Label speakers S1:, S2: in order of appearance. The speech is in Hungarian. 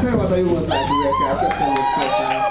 S1: fel van a jó ötletűekkel, köszönjük szépen!